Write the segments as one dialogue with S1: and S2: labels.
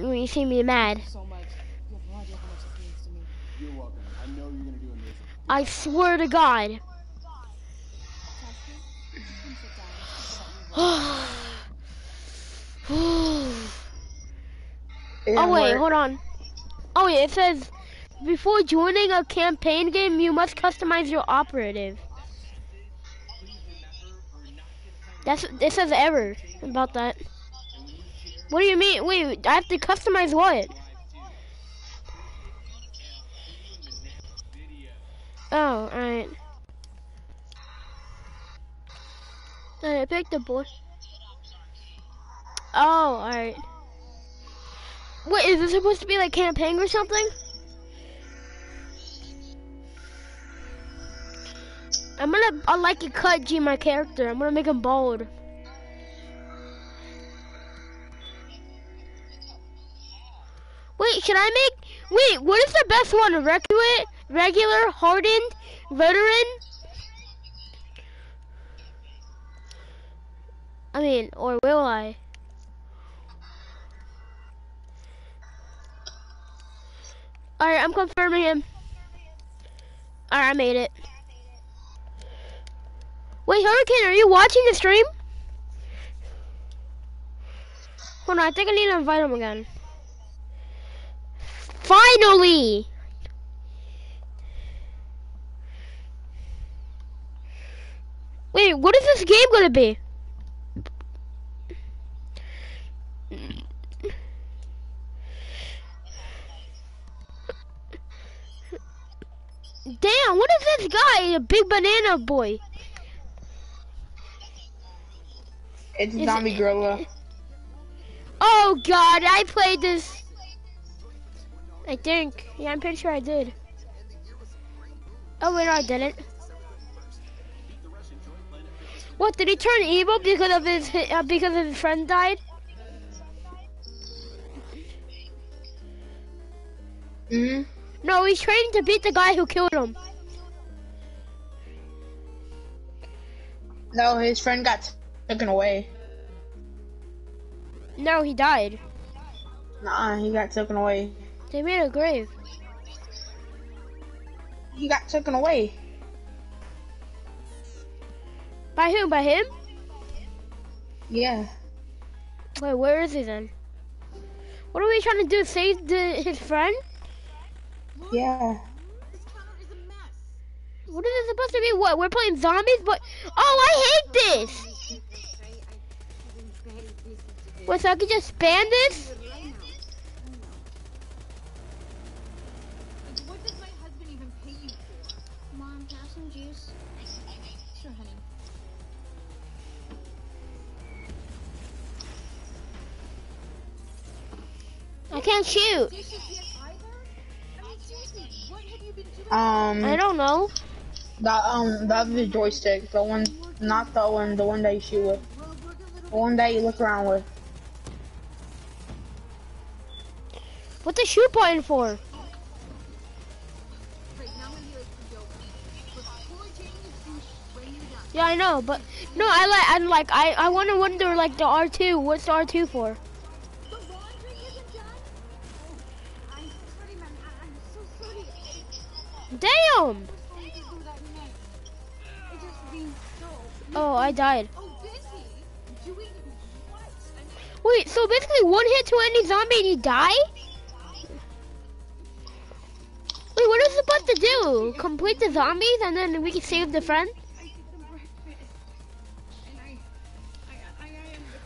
S1: when, when you see me mad.
S2: so much. You have no idea how much this means to me.
S3: You're welcome. I know you're gonna do amazing.
S1: I swear to God.
S2: Chelsea, come sit down. Let's talk about your work.
S1: oh wait, hold on. Oh yeah, it says before joining a campaign game, you must customize your operative. That's it says error about that. What do you mean? Wait, I have to customize what? Oh, alright. I picked the boy. Oh, alright. Wait, is this supposed to be like campaign or something? I'm gonna, I like you cut G my character. I'm gonna make him bald. Wait, should I make, wait, what is the best one? Regular, regular, hardened, veteran? I mean, or will I? Alright, I'm confirming him. Alright, I made it. Wait, Hurricane, are you watching the stream? Hold on, I think I need to invite him again. Finally! Wait, what is this game gonna be? Damn, what is this guy? A big banana boy.
S4: It's
S1: Is
S4: Zombie
S1: it-
S4: Gorilla.
S1: Oh god, I played this. I think. Yeah, I'm pretty sure I did. Oh wait, no, I didn't. What did he turn evil because of his uh, because his friend died?
S4: hmm
S1: No, he's training to beat the guy who killed him.
S4: No, his friend got taken away.
S1: No, he died.
S4: Nah, he got taken away.
S1: They made a grave.
S4: He got taken away.
S1: By whom? By him?
S4: Yeah.
S1: Wait, where is he then? What are we trying to do? Save the, his friend?
S4: Yeah.
S2: This counter is a mess.
S1: What is it supposed to be? What? We're playing zombies? But oh, I hate this. Wait, so I can just spam this?
S2: I
S1: can't shoot.
S2: Dishes yet either? I mean, seriously, what have you been doing?
S4: Um,
S1: I don't know.
S4: That um, the joystick, the one, not the one, the one that you shoot with,
S2: Well, work a little
S4: the one that you look around with.
S1: What the shoot button for?
S2: Right now, I'm here for yoga. But poor Jamie is finished when you're done.
S1: Yeah, I know, but no, I like, I'm like, I, I want to wonder like the R2. What's the R2 for?
S2: Oh, I
S1: died.
S2: Oh, did he? Doing what? And
S1: Wait, so basically one hit to any zombie and you die? Wait, what is it supposed to do? Complete the zombies and then we can save the friend?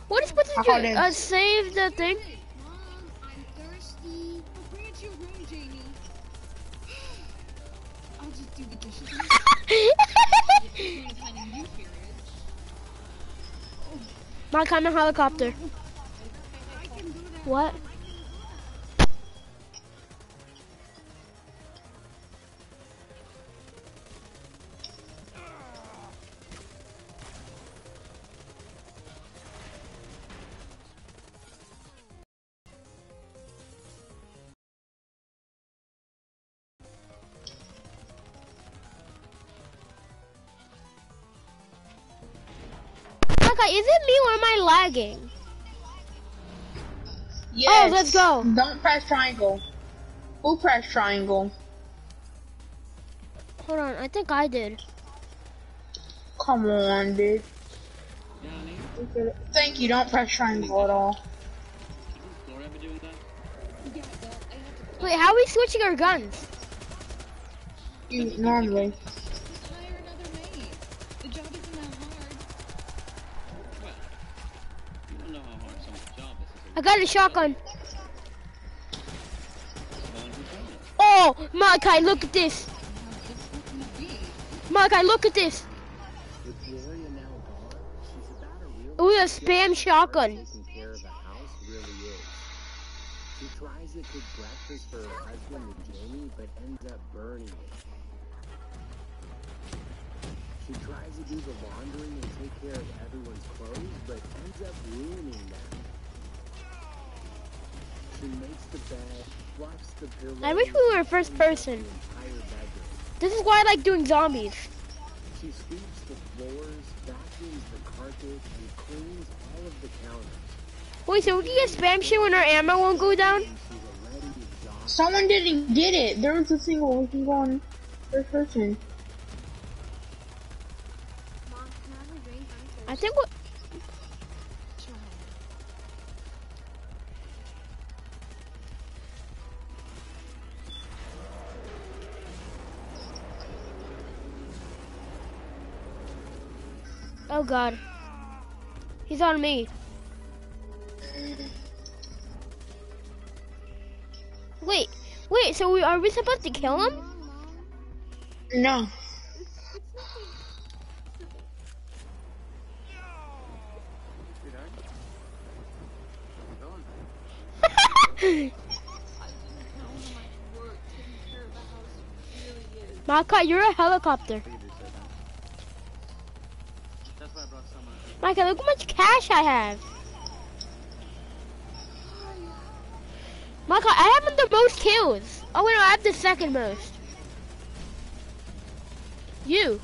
S1: What is supposed to do? Uh, save the thing?
S2: I'll just do the dishes. and kind of you.
S1: My kind of helicopter.
S2: I can do that.
S1: What? Lagging?
S4: Yes.
S1: Oh, let's go.
S4: Don't press triangle. Who pressed triangle?
S1: Hold on, I think I did.
S4: Come on, dude. Thank you. Don't press triangle at all.
S3: is Laura ever doing that?
S2: Yeah, well, I have to
S1: Wait, how are we switching our guns?
S4: You, normally.
S2: just hire another maid. The job isn't that hard.
S3: Well, you don't know how hard someone's job is.
S1: I got a shotgun. Oh, Malachi, look at this.
S2: It?
S1: Malachi, look at this.
S5: She's about a
S1: spam shotgun.
S5: She tries to cook breakfast for her husband and Jamie, but ends up burning it. She tries to do the laundry and take care of everyone's clothes, but ends up ruining them.
S1: I wish we were first
S5: and cleans up
S1: person.
S5: The entire bedroom.
S1: This is why I like doing zombies.
S5: She sweeps the floors, vacuums the carpet, and cleans all of the counters.
S1: Wait, so we can get spam shit when our ammo won't go down?
S5: And she's already exhausted.
S4: Someone didn't get it. There was a single. We can go on first person.
S2: I have a drink? I'm
S1: I think what. God. He's on me. Wait, wait, so we, are we supposed to kill him?
S4: No.
S3: Maka, you're a going?
S2: I didn't know how much work taking care of the house really is.
S1: Malachi, you're a helicopter.
S3: I could do so then. That's why I
S1: Malachi, look how much cash I have. Malachi, I have the most kills. Oh wait, no, I have the second most. You.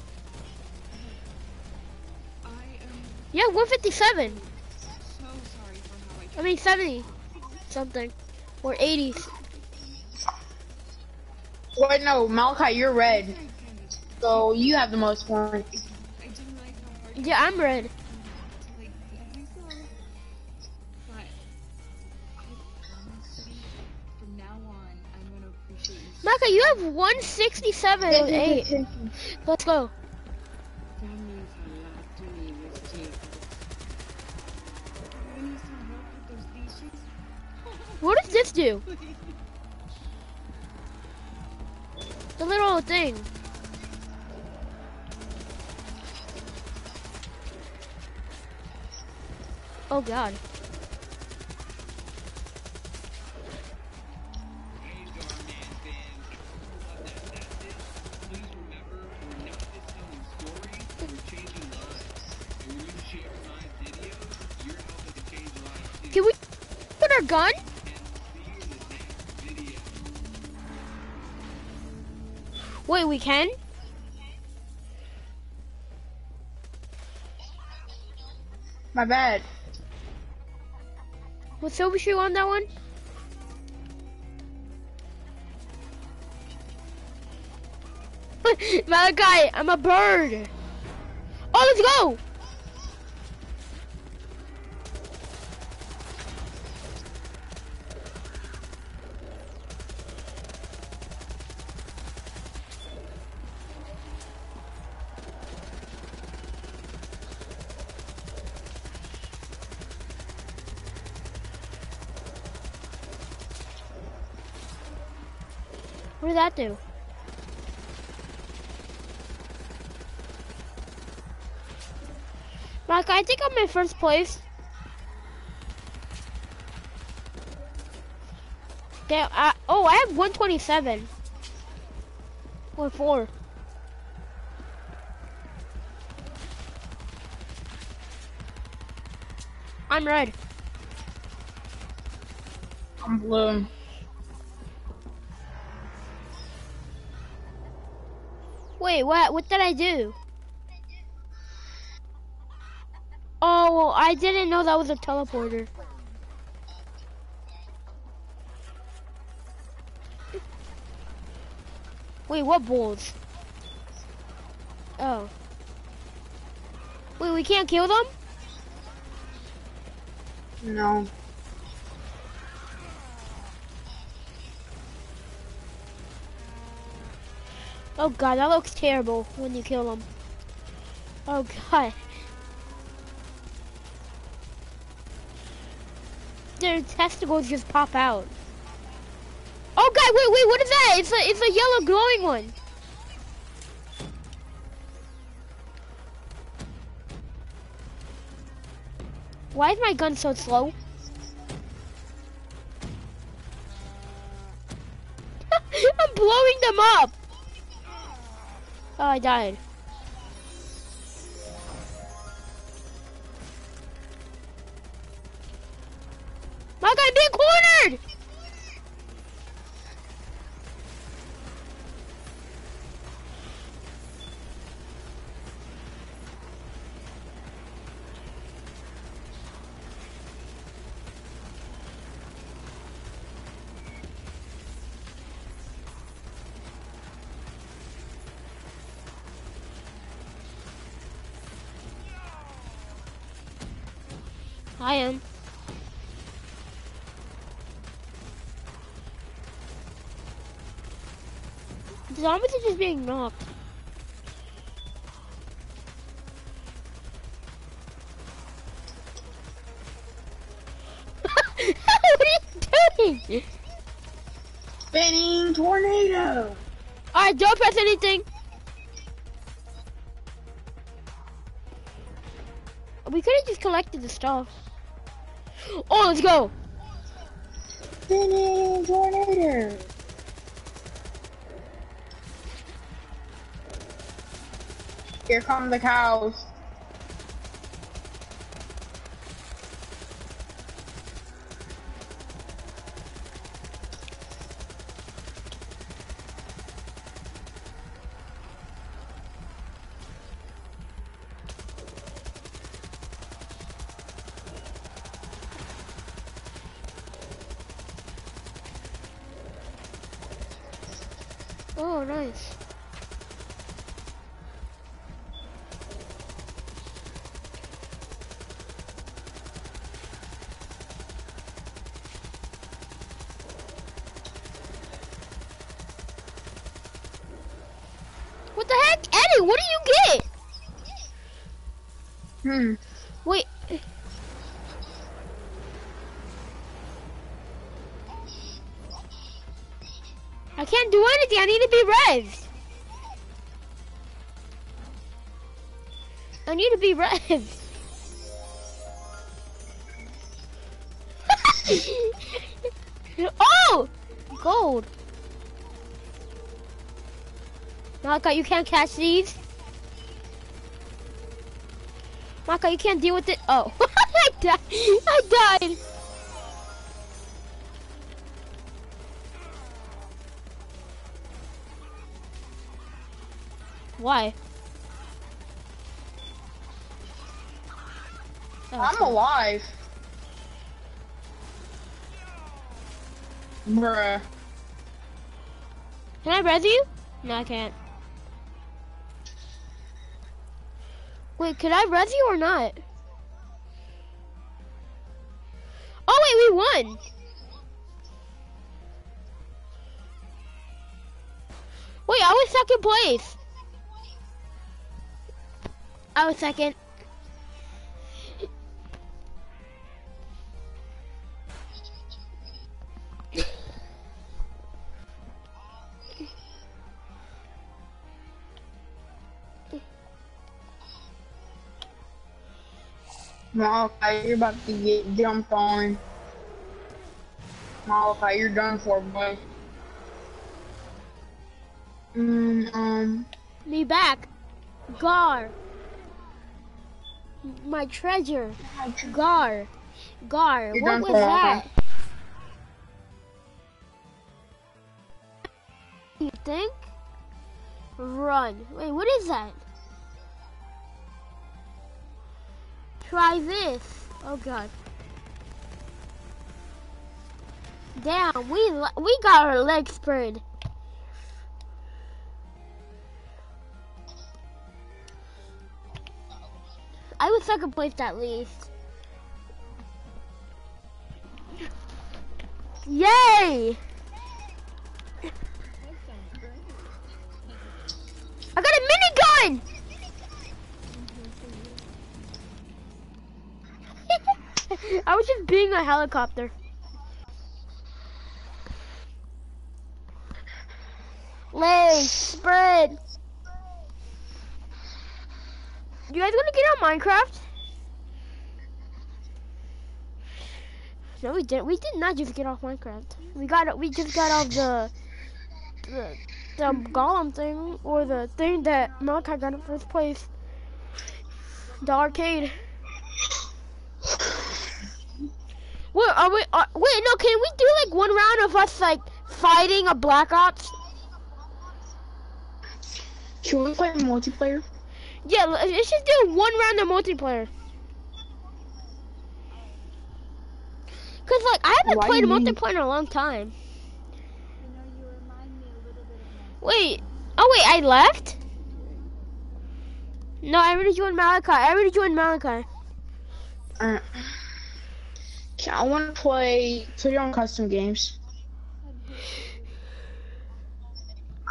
S1: Yeah, 157.
S2: so sorry for how I
S1: I mean 70 something. Or 80.
S4: Wait, no, Malachi, you're red. So you have the most points.
S2: I didn't realize how hard
S1: Yeah, I'm red.
S2: Appreciate you. so
S1: Malachi, you have 167 with 8. Let's go.
S2: That means a lot to me, Miss Jake. You need some help with those dishes?
S1: What does this do? The little thing. Oh god. Put our gun?
S3: And see you in the next video.
S1: Wait, we can?
S4: My bad.
S1: What silver shoe on that one? Malachi, I'm a bird. Oh, let's go. What did that do? Mark, I think I'm in first place. Damn, I, oh, I have 127. Or four. I'm red.
S4: I'm blue.
S1: Wait, what? What did I do? Oh, well, I didn't know that was a teleporter. Wait, what bulls? Oh. Wait, we can't kill them?
S4: No.
S1: Oh god, that looks terrible when you kill them. Oh god. Their testicles just pop out. Oh god, wait, wait, what is that? It's a, it's a yellow glowing one. Why is my gun so slow? I'm blowing them up. Oh, I died. I am. The zombies are just being knocked. what are you doing?
S4: Spinning tornado.
S1: Alright, don't press anything. We could have just collected the stuff. Oh, let's go.
S4: Spinning tornado. Here come the cows.
S1: Oh, nice. What the heck? Eddie, what do you get?
S4: Hmm.
S1: Wait. I can't do anything. I need to be revved. I need to be revved. Maka, you can't catch these. Maka, you can't deal with it. Oh, I died. I died. Why? Oh,
S4: I'm
S1: okay.
S4: alive. Bruh.
S1: Can I res you? No, I can't. Wait, could I res you or not? Oh wait, we won. Wait, I was second place. I was second.
S4: Malachi, you're about to get jumped on. Malachi, you're done for, boy. Mm, um,
S1: Me back. Gar. My treasure. Gar. Gar.
S4: You're
S1: what was that? You think? Run. Wait, what is that? Try this. Oh god. Damn, we we got our legs spread. I was second place at least. Yay! I got a minigun! I was just being a helicopter. Lay, spread. You guys gonna get on Minecraft? No, we didn't. We did not just get off Minecraft. We got we just got off the the, the golem thing or the thing that Malachi got in first place. The arcade. What are we? Are, wait, no. Can we do like one round of us like fighting a Black Ops?
S4: Can we play multiplayer?
S1: Yeah, let's just do one round of multiplayer. Cause like I haven't
S4: Why
S1: played multiplayer in a long time.
S2: You know, you a little bit of my
S1: Wait. Oh wait, I left. No, I already joined Malachi. I already joined Malachi.
S4: Uh, I want to play play your own custom games.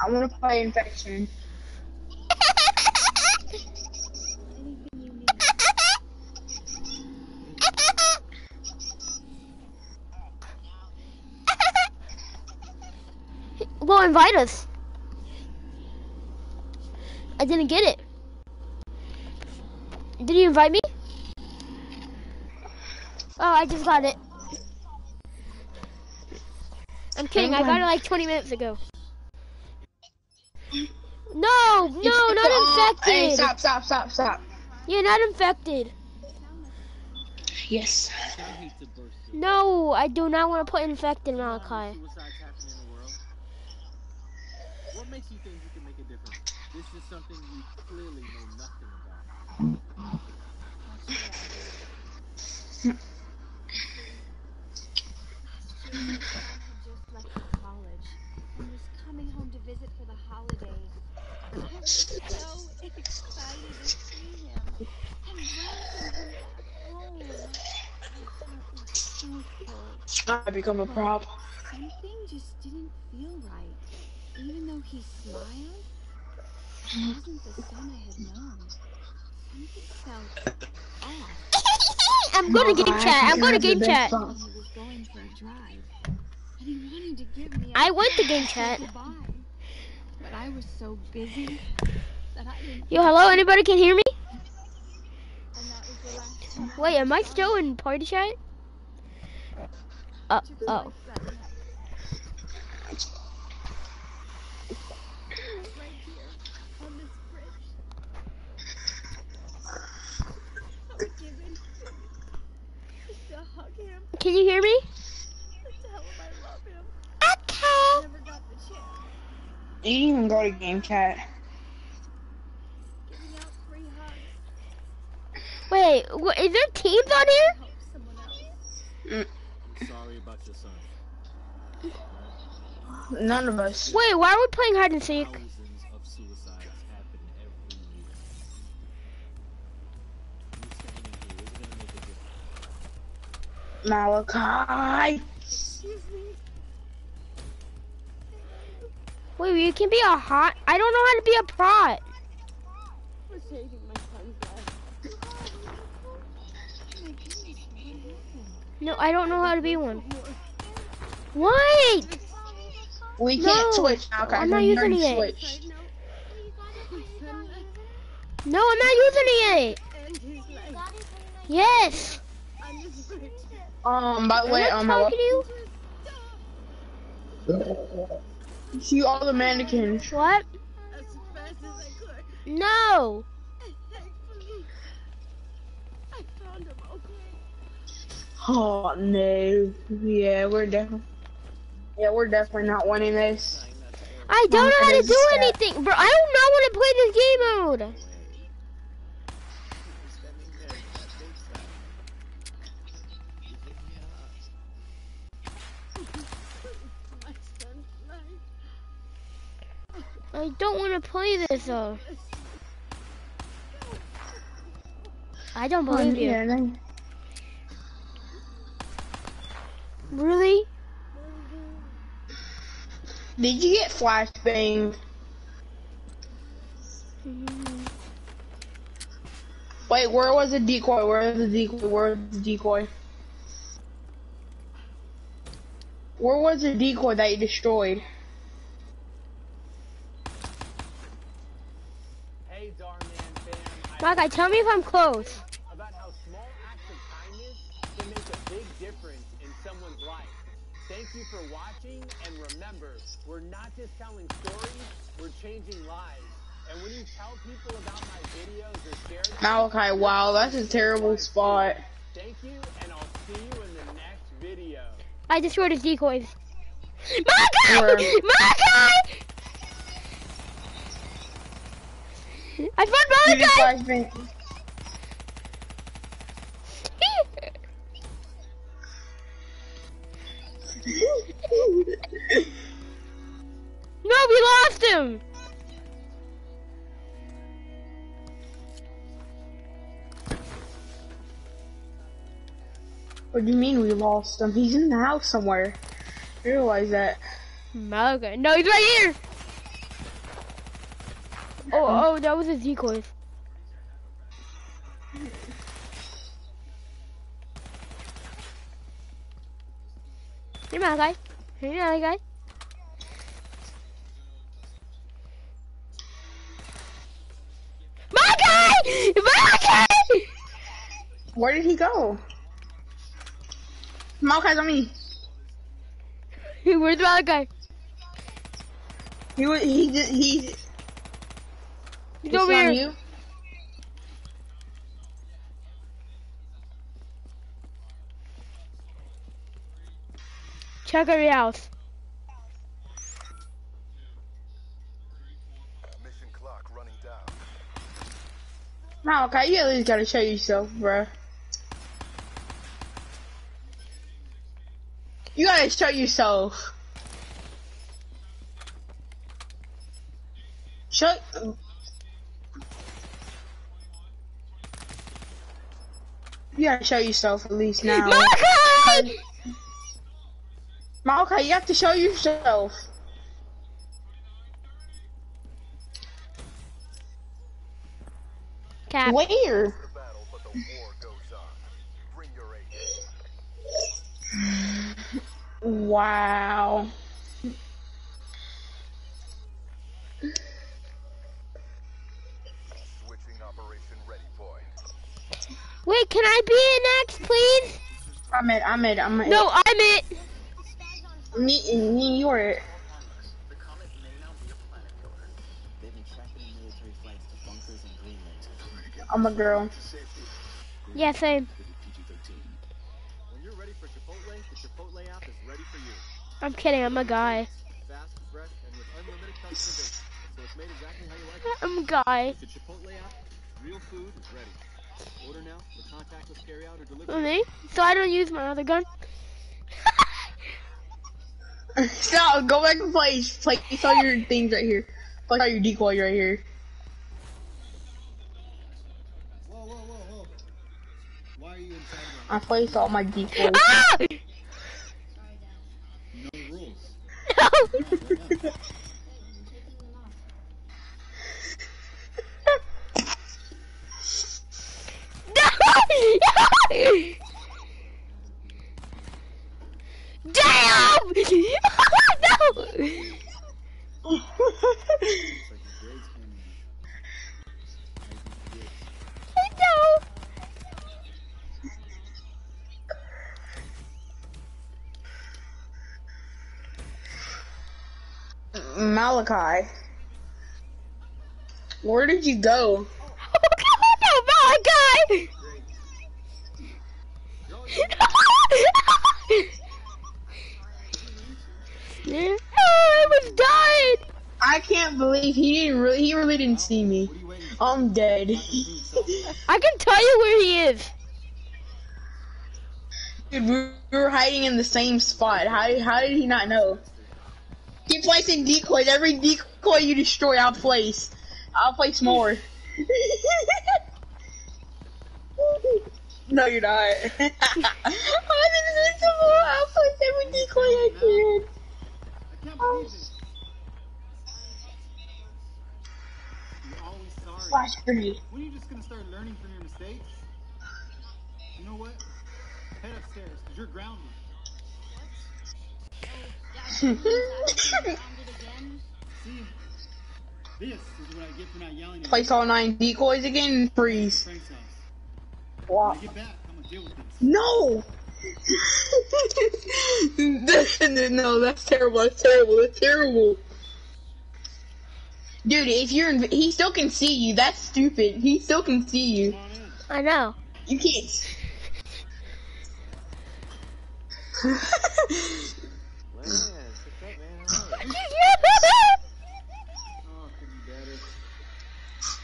S4: I want to play Infection.
S1: well, invite us. I didn't get it. Did you invite me? Oh, I just got it. I'm kidding. I got it like 20 minutes ago. No, no,
S4: It's-
S1: not
S4: oh, Hey,
S1: infected.
S4: stop, stop, stop, stop.
S1: You're not infected.
S4: Yes.
S5: I hate to burst your
S1: No, I do not want to put infected Malachi.
S5: in the. What makes you think you can make a difference? This is something you clearly know nothing about.
S2: Jim had just left for college and was coming home to visit for the holidays. I was so excited to see him and welcome him back home. I so.
S4: I become a prop.
S2: Something just didn't feel right. Even though he smiled, it wasn't the son I had known. Something felt off.
S1: I'm going to game
S4: I
S1: chat. I'm going to
S4: that's the
S1: game chat.
S4: song.
S2: He was going for a drive, and he wanted to give me. a
S1: I went to game chat.
S2: But I was so busy that I didn't.
S1: Yo, hello, anybody can hear me?
S2: And that was the last
S1: Wait, am I still in party chat? Uh, oh.
S2: Can you hear Right here, on this bridge. I would give anything just to hug him,
S1: Can you hear me?
S2: to tell him I love him.
S1: Okay.
S2: Never got the chance.
S4: You even go to game chat.
S2: Giving out free hugs.
S1: Wait, wha- is there teams on here?
S2: Help someone else.
S5: I'm sorry about your son.
S4: None of us.
S1: Wait, why are we playing hide and seek?
S5: Thousands
S1: Wait, you can be a hot. I don't know how to be a prop.
S2: I was saving my son's life. My goodness, what happened?
S1: No, I don't know how to be one. What?
S4: We can't
S1: No,
S4: switch, Malachi.
S1: I'm not
S4: We
S1: using it.
S4: switched.
S1: No, I'm not using it.
S2: And
S1: Yes.
S2: I'm just bridge.
S4: Um, by the way,
S1: I
S4: um,
S1: talking to you?
S4: See all the mannequins.
S1: What?
S2: As fast as I could.
S1: No.
S2: I found him okay.
S4: Oh no. Yeah, we're definitely. Yeah, we're definitely not winning this.
S1: I don't know how to do anything, bro. I do not know how to play this game mode. I don't want to play this though. I don't oh, believe you.
S4: Yeah, then-
S1: Really?
S4: Did you get flashbanged? Wait, where was the decoy? Where was the decoy? Where was the decoy? Where was the decoy that you destroyed?
S3: I
S1: Malachi, tell me if I'm close.
S3: about how small acts of kindness can make a big difference in someone's life. Thank you for watching, and remember, we're not just telling stories, we're changing lives. And when you tell people about my videos or share them,
S4: Malachi, wow, that's a terrible spot.
S3: thank you, and I'll see you in the next video.
S1: I destroyed his decoys.
S4: Where?
S1: Malachi! Malachi! I found
S4: flashbang.
S1: Malachi! no, we lost him!
S4: what do you mean we lost him? He's in the house somewhere. I realize that.
S1: Malachi. No, he's right here! Oh, oh, that was his decoys. Hey, guy. Hey, Malachi. My guy!
S4: Where did he go? Malachi's on me.
S1: Where's Malachi?
S4: He wa- he he.
S1: He's
S4: He's
S1: over here.
S4: you.
S1: Check every house.
S6: Mission clock running down.
S4: Malachi, you at least gotta show yourself, bruh. You gotta show yourself. Show. You gotta show yourself at least now.
S1: Malachi!
S4: Malachi, you have to show yourself.
S1: Cap.
S4: Where?
S6: The
S1: Wait, can I be in next, please?
S4: I'm it. I'm it. I'm it.
S1: No, I'm it.
S4: me, me, you're it.
S5: The comet may not be a planet killer. They've been tracking military flights to bunkers in Greenland.
S4: I'm a girl.
S1: Yeah, same.
S5: PG-13.
S3: When you're ready for Chipotle, the Chipotle app is ready for you.
S1: I'm kidding. I'm a guy.
S3: Fast, fresh, and with unlimited customization. So it's made exactly how you like it.
S1: I'm a guy.
S3: The Chipotle app, real food is ready. Order now with contactless carryout or delivery.
S1: me? So I don't use my other gun?
S4: Stop. Go back and play. Play. Place all your things right here. Place all your decoy right here.
S7: Whoa, whoa, whoa, whoa. Why are you inside
S4: I placed all my decoys.
S1: ah!
S7: No rules.
S1: No! No! Damn! no! No!
S4: Malachi. Where did you go?
S1: I
S4: can't believe he didn't really. He really didn't see me. I'm dead.
S1: I can tell you where he is.
S4: Dude, we we were hiding in the same spot. How how did he not know? Keep placing decoys. Every decoy you destroy, I'll place. I'll place more. No, you're not. I'm invincible. I'll place every decoy I can.
S3: I can't believe it. Always sorry.
S4: Flash grenade.
S3: When are you just gonna start learning from your mistakes? You know what? Head upstairs, because you're grounded.
S7: Grounded again?
S3: See? This is what I get for not yelling at
S4: Place all nine decoys again and freeze.
S3: Frank's.
S4: Wow.
S3: Get back, I'm gonna deal with this.
S4: No! no, that's terrible. That's terrible. That's terrible. Dude, if you're in, he still can see you. That's stupid. He still can see you.
S3: Come on in.
S1: I know.
S4: You can't.
S5: What's up, man? How are you?
S3: Could be better.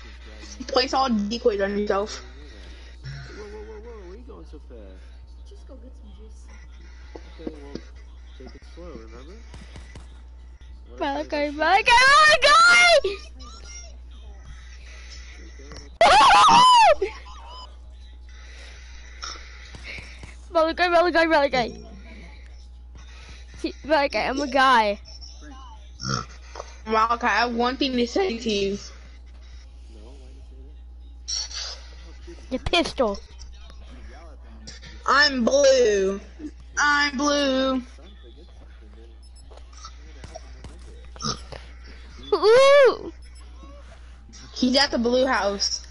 S5: Just driving me
S4: Place all decoys on yourself.
S1: Malachi, Malachi, Malachi! Malachi, Malachi, Malachi. Malachi, I'm a guy.
S4: Malachi, I have one thing to say to you.
S5: No, why you say that?
S1: The pistol.
S4: I'm blue. I'm blue.
S5: Son, forget something, then you gotta help him remember.
S1: Ooh!
S4: He's at the blue house.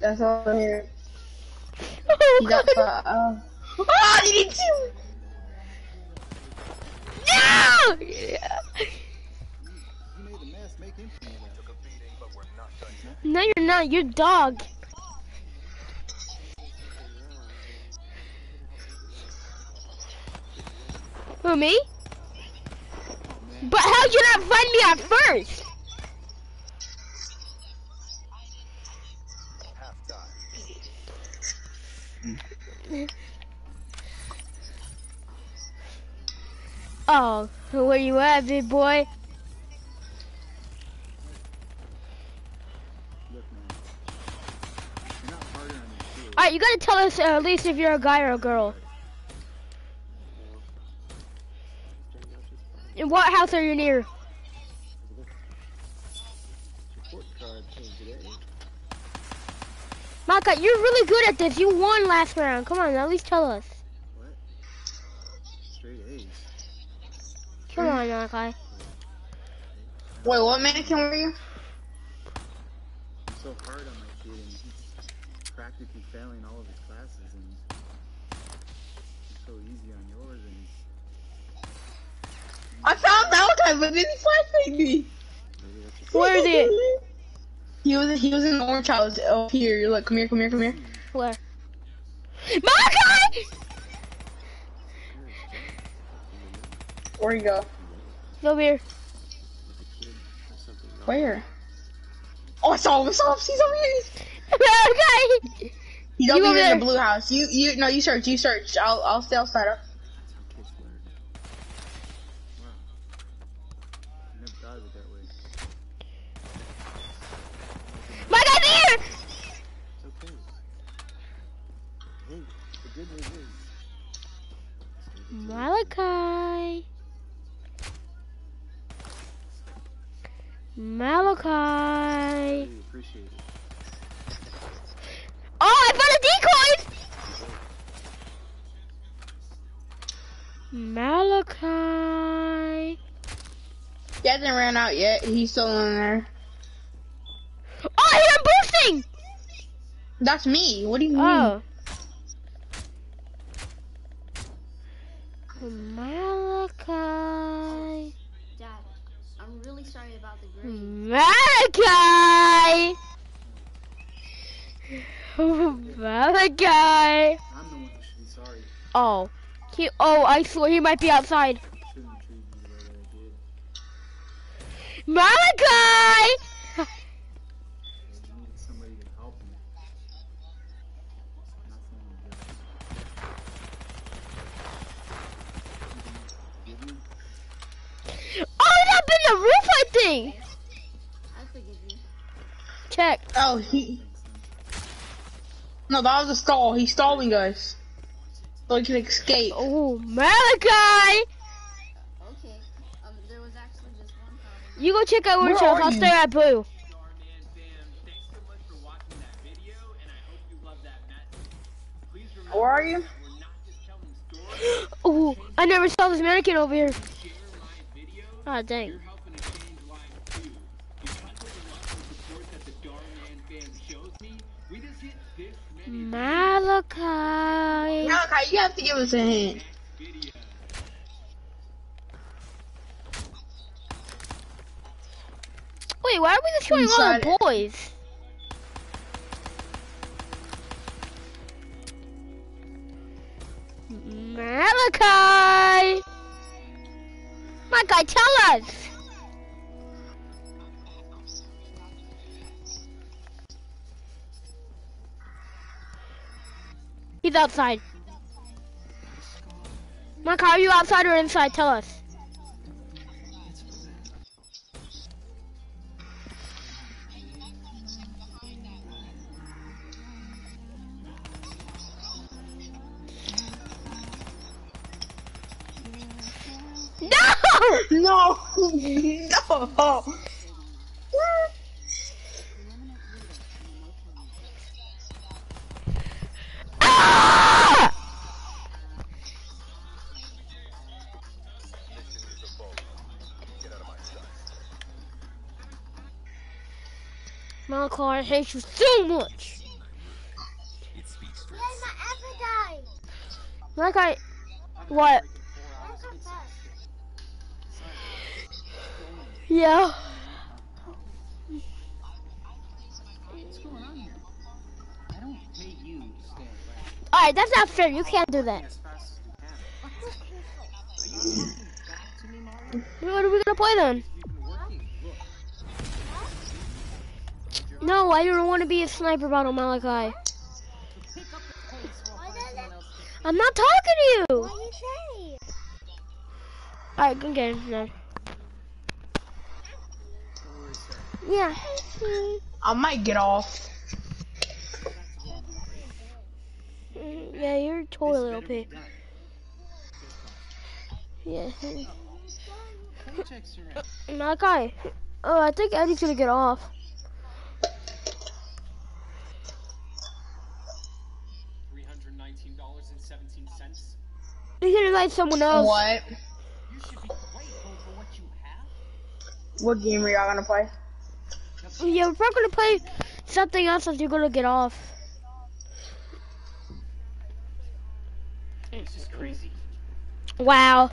S4: That's all I hear. He's
S1: Oh,
S4: at the, uh, oh, he did too.
S1: no!
S3: You made a mess, make him clean it up.
S6: Took a beating, but we're not done yet.
S1: No, you're not. You're dog. Who, me? But how'd you not find me at first? Oh, where you at, big boy? Alright, you gotta tell us uh, at least if you're a guy or a girl. In what house are you near? Maka, you're really good at this. You won last round. Come on, at least tell us.
S3: What? Straight A's.
S1: Come on, Malachi.
S4: Wait, what mannequin were you?
S3: I'm so hard on my kid, and he's practically failing all of his classes, and I'm so easy on yours, and
S4: I found Malachi, but then he flashlighted me.
S5: Maybe that's
S1: Where is it?
S4: He was he was in the orange house up oh, here. Look, come here, come here, come here.
S1: Where? Malachi!
S4: Where you go?
S1: Over here.
S4: Where? Oh, I saw him. I saw him. He's over here.
S1: Malachi!
S4: He's
S1: You
S4: over
S1: over
S4: here in the blue house. You you no, you search. You search. I'll I'll stay outside. Up.
S3: that's how kids learn. Wow. I never thought of it that way.
S1: Malachi's here!
S5: It's okay. Hey, the good news is.
S1: Malachi. Malachi.
S3: Really.
S1: Oh, I found a decoy! Malachi.
S4: He hasn't ran out yet. He's still in there.
S1: Oh, I hear him boosting!
S4: That's me. What do you oh. mean?
S1: Oh. Malachi.
S7: Dad, I'm really sorry about the grade.
S1: Malachi! Malachi!
S3: I'm the one who should be sorry.
S1: Oh. He, oh, I swear he might be outside.
S3: Shouldn't
S1: Oh, in the roof, I think!
S7: I forgive you.
S1: Check.
S4: Oh, he. No, that was a stall. He's stalling us. So he can escape.
S1: Oh, Malachi!
S2: Okay. Um, there was actually just one problem.
S1: You go check out Orange
S4: Where
S1: House. I'll stay at Blue.
S3: Starman fam, thanks so much for watching that video, and I hope you love that message. Please remember
S4: Where are you?
S3: that we're not just telling stories,
S1: Oh, I never saw this mannequin over here.
S3: share my videos,
S1: Ah, dang. Malachi.
S4: Malachi, you have to give us a hint.
S1: Wait, why are we just showing all the boys? Outside. Malachi, are you outside or inside? Tell us. Malachi, I hate you so much. Malachi, what? Yeah.
S8: What's going on here? I don't pay you to stay around
S1: Alright, that's not fair. You can't do that.
S8: as fast as we can. Are you talking back to me, Mario?
S1: What are we gonna play then? No, I don't want to be a sniper battle, Malachi.
S8: pick up the pace while I find someone else to
S1: I'm not talking to you.
S2: What do you say?
S1: Alright, good game. No.
S8: Don't worry, sir.
S1: Yeah.
S4: I might get off.
S1: Mm, Yeah, you're totally OP.
S8: Done.
S1: Yeah.
S8: Paychecks are in.
S1: Malachi. Oh, I think Eddie's gonna get off.
S9: Nineteen dollars and seventeen cents.
S1: He's gonna invite someone else.
S4: What?
S9: You should be grateful for what you have.
S4: What game are y'all gonna play?
S1: Yeah, we're probably gonna play something else as you're gonna get off.
S9: This is crazy.
S1: Wow.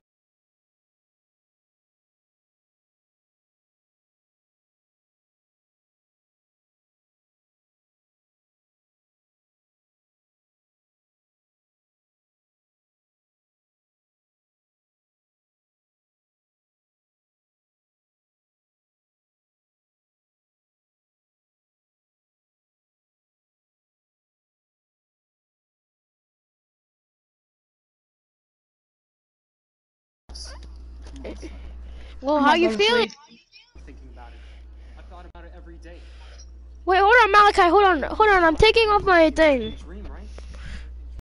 S1: Well,
S4: I'm
S1: how you feeling?
S9: Thinking about it. I thought about it every day.
S1: Wait, hold on, Malachi. Hold on, hold on. I'm taking off my thing.
S9: Dream, right?